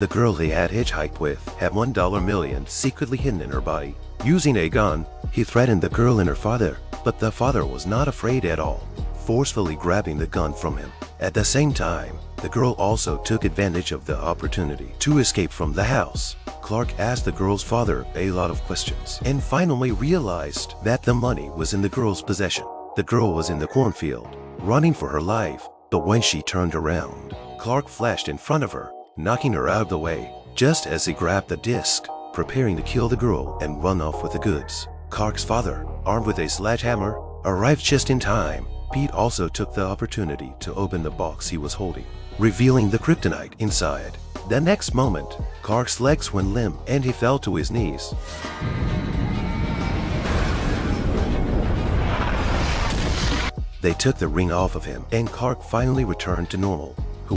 The girl he had hitchhiked with had one dollar million secretly hidden in her body. Using a gun, he threatened the girl and her father, but the father was not afraid at all, forcefully grabbing the gun from him. At the same time, the girl also took advantage of the opportunity to escape from the house. Clark asked the girl's father a lot of questions and finally realized that the money was in the girl's possession. The girl was in the cornfield, running for her life, but when she turned around, Clark flashed in front of her, knocking her out of the way, just as he grabbed the disc, preparing to kill the girl and run off with the goods. Clark's father, armed with a sledgehammer, arrived just in time. Pete also took the opportunity to open the box he was holding, revealing the kryptonite inside. The next moment, Clark's legs went limp and he fell to his knees. They took the ring off of him and Clark finally returned to normal.